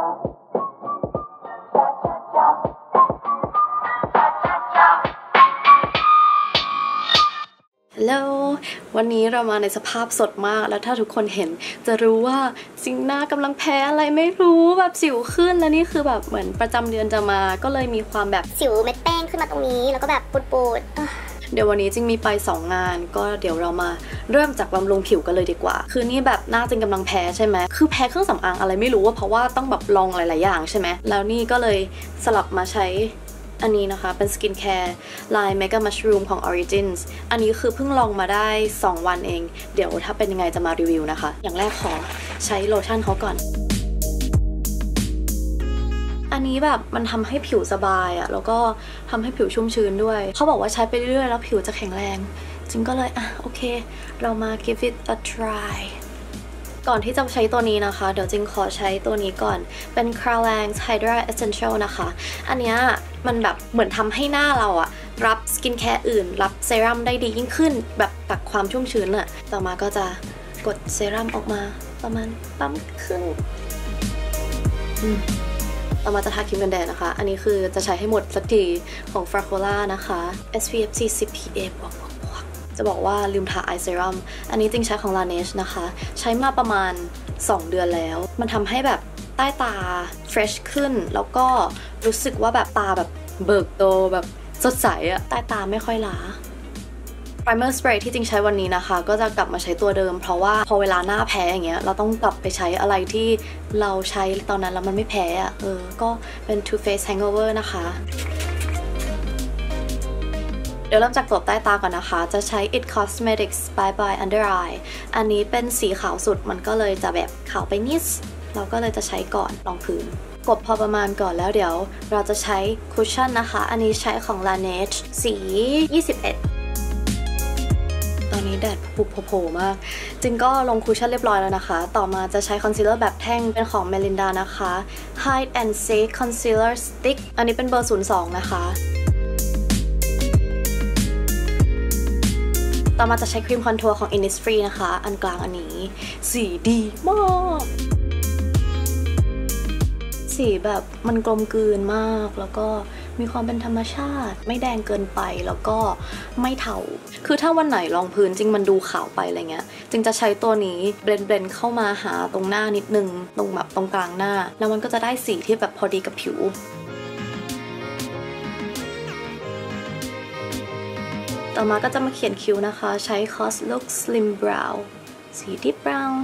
ฮัลโหลวันนี้เรามาในสภาพสดมากแล้วถ้าทุกคนเห็น จะรู้ว่าซิงหน้ากำลังแพ้อะไรไม่รู้แบบสิวขึ้นแล้วนี่คือแบบเหมือนประจำเดือนจะมาก็เลยมีความแบบสิวเม็ดแป้งขึ้นมาตรงนี้ แล้วก็แบบปูดๆ เดี๋ยววันนี้จริงมีไป 2 งาน ก็เดี๋ยวเรามาเริ่มจากบำรุงผิวกันเลยดีกว่า คือนี่แบบหน้าจริงกำลังแพ้ใช่ไหมคือแพ้เครื่องสำอางอะไรไม่รู้ว่าเพราะว่าต้องแบบลองหลาย ๆ อย่างใช่ไหมแล้วนี่ก็เลยสลับมาใช้อันนี้นะคะเป็นสกินแคร์ลาย Mega Mushroom ของ Origins อันนี้คือเพิ่งลองมาได้ 2 วันเอง เดี๋ยวถ้าเป็นยังไงจะมารีวิวนะคะ อย่างแรกขอใช้โลชั่นเขาก่อน อันนี้แบบมันทำให้ผิวสบายอะแล้วก็ทำให้ผิวชุ่มชื้นด้วย เขาบอกว่าใช้ไปเรื่อยๆแล้วผิวจะแข็งแรงจิงก็เลยอะโอเค เรามา give it a try ก่อนที่จะใช้ตัวนี้นะคะ เดี๋ยวจิงขอใช้ตัวนี้ก่อน เป็น c a l a n g Hydra Essential นะคะ อันเนี้ยมันแบบเหมือนทำให้หน้าเราอะรับสกินแคร์อื่น รับเซรั่มได้ดียิ่งขึ้น แบบตักความชุ่มชื้นอะต่อมาก็จะกดเซรั่มออกมาประมาณปั๊มครึ่งอืม ต่อมาจะทาครีมกันแดดนะคะ อันนี้คือจะใช้ให้หมดสักทีของ f r a c o l a นะคะ SPF 40 PA บวกบวกบวกจะบอกว่าลืมทา eye serum อันนี้จิงใช้ของ Laneige นะคะ ใช้มาประมาณ 2 เดือนแล้ว มันทำให้แบบใต้ตา fresh ขึ้น แล้วก็รู้สึกว่าแบบตาแบบเบิกโตแบบสดใสอะใต้ตาไม่ค่อยล้า primer spray ที่จริงใช้วันนี้นะคะ ก็จะกลับมาใช้ตัวเดิม เพราะว่าพอเวลาหน้าแพ้อย่างเงี้ยเราต้องกลับไปใช้อะไรที่เราใช้ตอนนั้นแล้วมันไม่แพ้อะเออ ก็เป็น Too Faced Hangover นะคะเดี๋ยวเริ่มจากตัวใต้ตาก่อนนะคะ จะใช้ It Cosmetics Bye Bye Under Eye อันนี้เป็นสีขาวสุด มันก็เลยจะแบบขาวไปนิด เราก็เลยจะใช้ก่อนรองพื้น กดพอประมาณก่อนแล้วเดี๋ยว เราจะใช้คุชชั่นนะคะ อันนี้ใช้ของ Laneige สี 21 ตอนนี้แดดปุบโผล่มากจิงก็ลงคุชชั่นเรียบร้อยแล้วนะคะ ต่อมาจะใช้คอนซีลเลอร์แบบแท่งเป็นของ Meilinda นะคะ Hide and Seek Concealer Stick อันนี้เป็นเบอร์ 02 นะคะต่อมาจะใช้ครีมคอนทัวร์ของ Innisfree นะคะ อันกลางอันนี้ สีดีมาก สีแบบมันกลมกลืนมากแล้วก็ มีความเป็นธรรมชาติ ไม่แดงเกินไปแล้วก็ไม่เทาคือถ้าวันไหนรองพื้นจิงมันดูขาวไปอะไรเงี้ยจิงจะใช้ตัวนี้ blend blend เข้ามาหาตรงหน้านิดนึงตรงแบบตรงกลางหน้า แล้วมันก็จะได้สีที่แบบพอดีกับผิวต่อมาก็จะมาเขียนคิ้วนะคะ ใช้ Cosluxe Slim Brow สี Deep Brown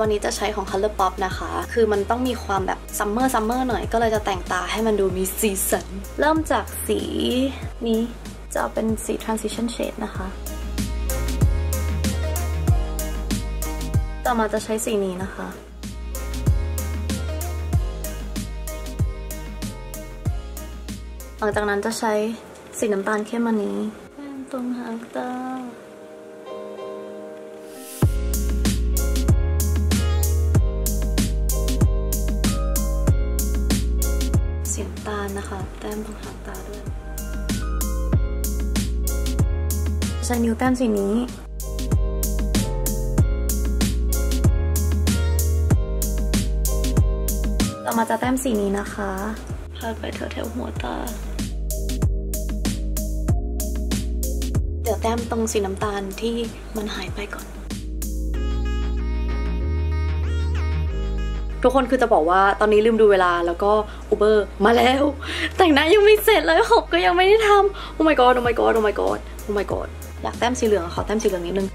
วันนี้จะใช้ของ ColourPop นะคะ คือมันต้องมีความแบบ summer summer หน่อย ก็เลยจะแต่งตาให้มันดูมีสีสัน เริ่มจากสีนี้จะเอาเป็นสี transition shade นะคะ ต่อมาจะใช้สีนี้นะคะ หลังจากนั้นจะใช้สีน้ำตาลเข้มอันนี้แป้งตรงหางตา น้ำตาลนะคะ แต้มตรงหางตาด้วย ใช้นิ้วแต้มสีนี้ต่อมาจะแต้มสีนี้นะคะพาดไปแถวๆหัวตา เดี๋ยวแต้มตรงสีน้ำตาลที่มันหายไปก่อน ทุกคนคือจะบอกว่าตอนนี้ลืมดูเวลาแล้วก็ Uber มาแล้ว แต่งหน้ายังไม่เสร็จเลยผมก็ยังไม่ได้ทำโอ้ my god โอ้ my god โอ้ my god โอ้ my god อยากแต้มสีเหลืองขอแต้มสีเหลืองนิดนึง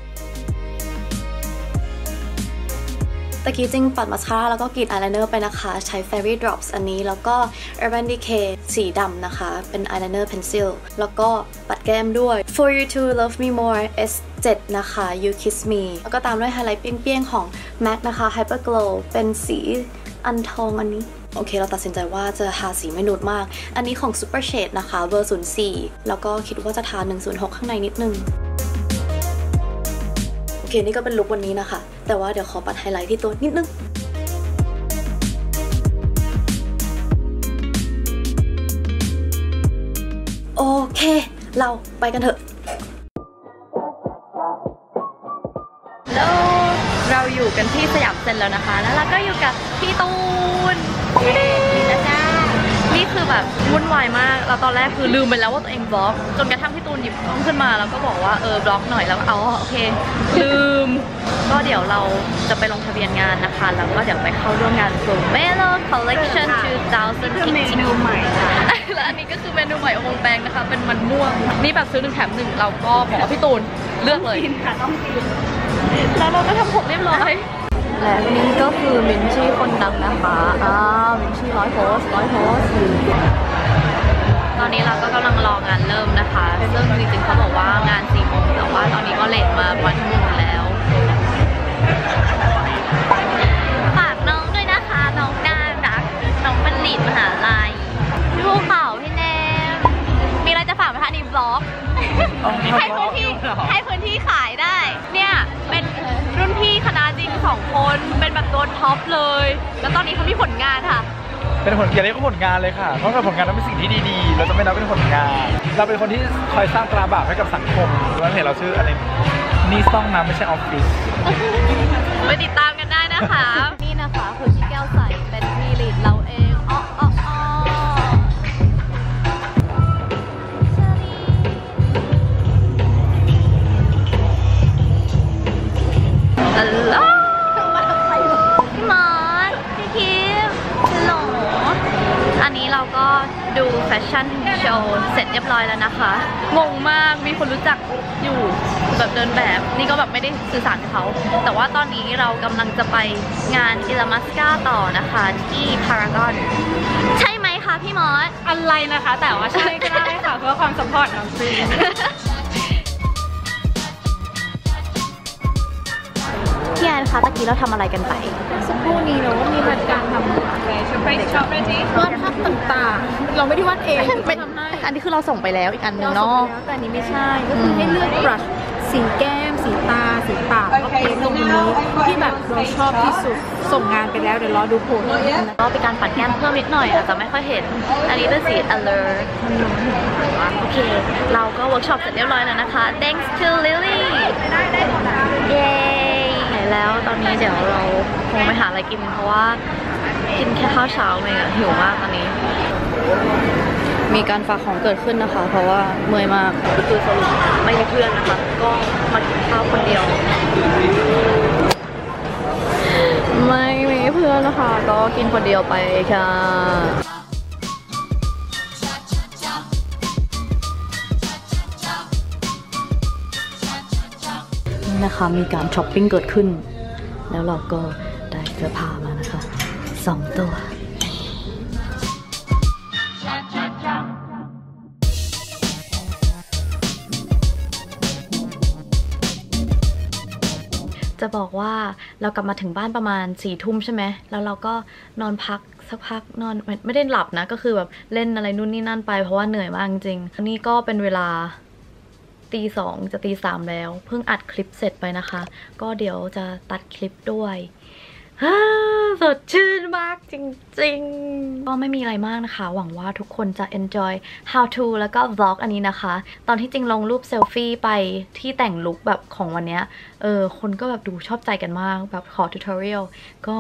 ตะกี้จิงปัดมาสคาร่าแล้วก็กรีดอายไลเนอร์ไปนะคะ ใช้ Fairy Drops อันนี้แล้วก็ Urban Decay สีดำนะคะ เป็น eyeliner pencil แล้วก็ปัดแก้มด้วย For You to Love Me More S7 นะคะ You Kiss Me แล้วก็ตามด้วยไฮไลท์เปี้ยงๆของ MAC นะคะ Hyper Glow เป็นสีอันทองอันนี้โอเค เราตัดสินใจว่าจะทาสีไม่นูดมาก อันนี้ของ Super Shade นะคะเบอร์ 04 แล้วก็คิดว่าจะทา 106 ข้างในนิดนึง โอเคนี่ก็เป็นลุควันนี้นะคะ แต่ว่าเดี๋ยวขอปัดไฮไลท์ที่ตัวนิดนึงโอเค เราไปกันเถอะ แล้วเราอยู่กันที่สยามเซ็นแล้วนะคะ แล้วเราก็อยู่กับพี่ตูน คือแบบวุ่นวายมากเราตอนแรกคือลืมไปแล้วว่าตัวเองบล็อก จนกระทั่งพี่ตูนหยิบกล้องขึ้นมาแล้วก็บอกว่าเออบล็อกหน่อยแล้วเอาโอเค ลืม ก็เดี๋ยวเราจะไปลงทะเบียนงานนะคะ แล้วก็เดี๋ยวไปเข้าร่วมงาน Full Melo Collection 2018เมนูใหม่ค่ะและอันนี้ก็คือเมนูใหม่ของวงแปงนะคะ เป็นมันม่วง นี่แบบซื้อหนึ่งแถมหนึ่งเราก็บอกว่าพี่ตูนเลือกเลยกินค่ะต้องกินแล้วเราก็ทำผมเรียบร้อย และนี่ก็คือมินชี่คนดังนะคะอ้าวมินชี่ร้อยโพสร้อยโพสตอนนี้เราก็กำลังรองานเริ่มนะคะซึ่งจริงๆเขาบอกว่างานสี่โมงแต่ว่าตอนนี้ก็เลทมาวันชั่วโมงแล้ว เป็นผลอย่าเรียกว่าผลงานเลยค่ะ เพราะว่าผลงานนั้นเป็นสิ่งที่ดีๆ เราจะไม่นับเป็นผลงาน เราเป็นคนที่คอยสร้างตราบาปให้กับสังคมแล้วเห็นเราชื่ออะไร นี่ซ่องนะไม่ใช่ออฟฟิศไปติดตามกันได้นะคะ นี่นะคะคือพี่แก้วใสเป็นพี่ลีดเราเอง มาก มีคนรู้จักอยู่แบบเดินแบบ นี่ก็แบบไม่ได้สื่อสารกับเขา แต่ว่าตอนนี้เรากำลังจะไปงานอิลามัสกาต่อนะคะ ที่พารากอน ใช่ไหมคะพี่มอส อะไรนะคะ แต่ว่าใช่ก็ได้ค่ะ เพื่อความสปอร์ตน้องซี คะตะกี้เราทำอะไรกันไปสักครู่นี้เนาะมีรายการทำอะไรช็อปไปช็อปไปจีวาดภาพต่างๆ เราไม่ได้วาดเองเป็นทำให้อันนี้คือเราส่งไปแล้วอีกอันหนึ่งเราส่งเนาะไปแล้วแต่อันนี้ไม่ใช่ก็คือให้เลือกบรัชสีแก้ม สีตา สีปากแล้วก็ paint ตรงนี้ที่แบบเราชอบที่สุดส่งงานไปแล้วเดี๋ยวรอดูผลก็เป็นการปัดแก้มเพิ่มนิดหน่อยอาจจะไม่ค่อยเห็น อันนี้เป็นสี alert โอเค เราก็เวิร์กช็อปเสร็จเรียบร้อยแล้วนะคะ thanks to Lily เย้ แล้วตอนนี้เดี๋ยวเราคงไปหาอะไรกิน เพราะว่ากินแค่ข้าวเช้าเองอะหิวมากตอนนี้ มีการฝากของเกิดขึ้นนะคะ เพราะว่าเมื่อยมากคือสรุปไม่มีเพื่อนนะคะ ก็มากินข้าวคนเดียว ไม่มีเพื่อนนะคะ ก็กินคนเดียวไปค่ะ นะคะ มีการช้อปปิ้งเกิดขึ้น แล้วเราก็ได้เสื้อผ้ามานะคะสองตัวจะบอกว่าเรากลับมาถึงบ้านประมาณสี่ทุ่มใช่ไหม แล้วเราก็นอนพักสักพักนอนไม่ไม่ได้หลับนะ ก็คือแบบเล่นอะไรนู่นนี่นั่นไปเพราะว่าเหนื่อยมากจริงๆนี่ก็เป็นเวลา ตีสองจะตีสามแล้ว เพิ่งอัดคลิปเสร็จไปนะคะ ก็เดี๋ยวจะตัดคลิปด้วยสดชื่นมากจริงๆ ก็ไม่มีอะไรมากนะคะ หวังว่าทุกคนจะ enjoy how to แล้วก็ vlog อันนี้นะคะ ตอนที่จริงลงรูปเซลฟี่ไปที่แต่งลุคแบบของวันเนี้ยเออ คนก็แบบดูชอบใจกันมาก แบบขอ tutorial ก็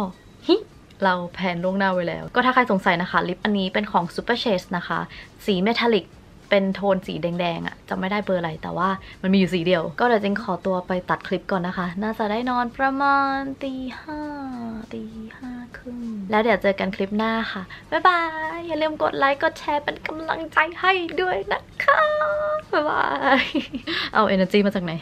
ฮิเราแผนล่วงหน้าไว้แล้ว ก็ถ้าใครสงสัยนะคะ ลิปอันนี้เป็นของ Super Shades นะคะ สีเมทัลลิก เป็นโทนสีแดงๆอะ่ะจำไม่ได้เบอร์อะไรแต่ว่ามันมีอยู่สีเดียว ก็เดี๋ยวจิงขอตัวไปตัดคลิปก่อนนะคะ น่าจะได้นอนประมาณตีห้าตีห้าครึ่งแล้วเดี๋ยวเจอกันคลิปหน้าค่ะ บ๊ายบาย อย่าลืมกดไลค์กดแชร์เป็นกำลังใจให้ด้วยนะคะ บ๊ายบาย เอา energy มาจากไหน